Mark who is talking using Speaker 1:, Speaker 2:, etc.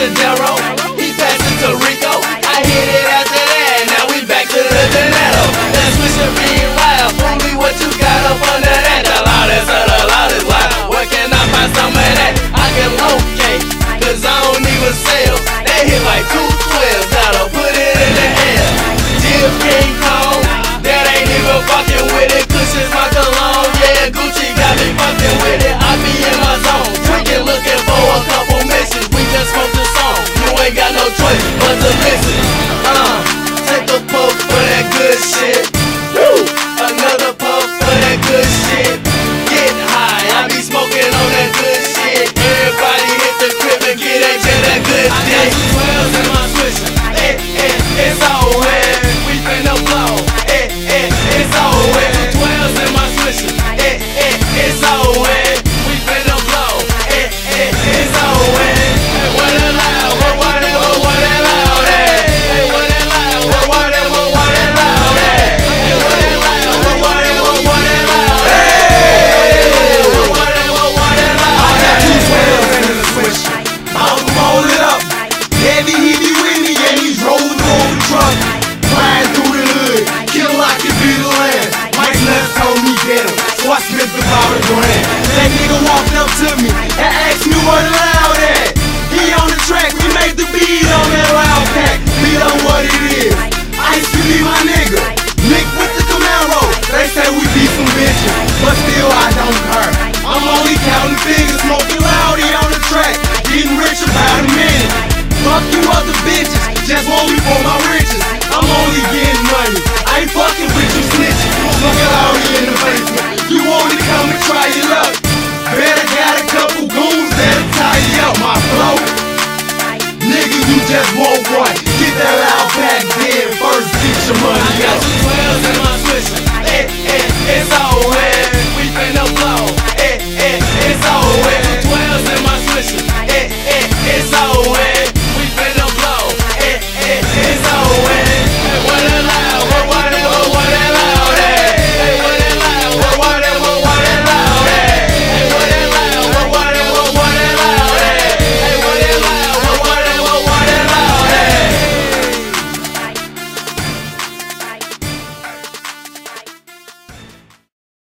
Speaker 1: to away.
Speaker 2: before I spit the Bobby Brown. That nigga walked up to me and asked me what loud at. He on the track, we made the beat on that loud pack. We know what it is. Ice to be my nigga. Nick with the Camaro. They say we be some bitches, but still I don't care. I'm only counting figures. smoking loudy on the track, getting rich about a minute. Fuck you other bitches, just want me for my just want one. Get that out back then. First get your
Speaker 1: money.